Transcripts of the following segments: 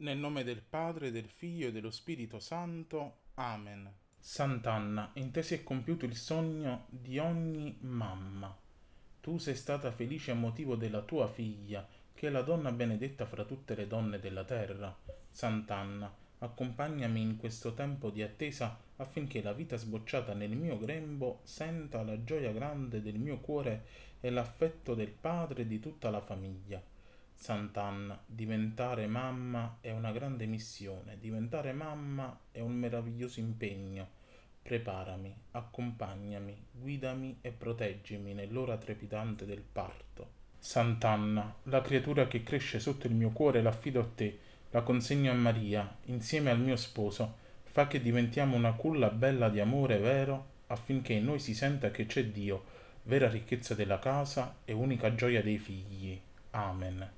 Nel nome del Padre, del Figlio e dello Spirito Santo. Amen. Sant'Anna, intesi e compiuto il sogno di ogni mamma. Tu sei stata felice a motivo della tua figlia, che è la donna benedetta fra tutte le donne della terra. Sant'Anna, accompagnami in questo tempo di attesa affinché la vita sbocciata nel mio grembo senta la gioia grande del mio cuore e l'affetto del padre e di tutta la famiglia Sant'Anna, diventare mamma è una grande missione, diventare mamma è un meraviglioso impegno. Preparami, accompagnami, guidami e proteggimi nell'ora trepidante del parto. Sant'Anna, la creatura che cresce sotto il mio cuore l'affido a te, la consegno a Maria, insieme al mio sposo, fa che diventiamo una culla bella di amore vero, affinché in noi si senta che c'è Dio, vera ricchezza della casa e unica gioia dei figli. Amen.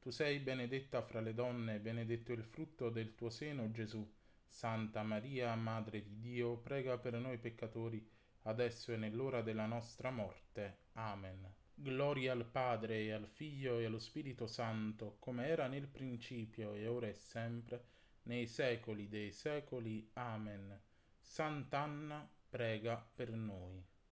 tu sei benedetta fra le donne, benedetto il frutto del tuo seno, Gesù. Santa Maria, Madre di Dio, prega per noi peccatori, adesso e nell'ora della nostra morte. Amen. Gloria al Padre e al Figlio e allo Spirito Santo, come era nel principio e ora e sempre, nei secoli dei secoli. Amen. Sant'Anna, prega per noi.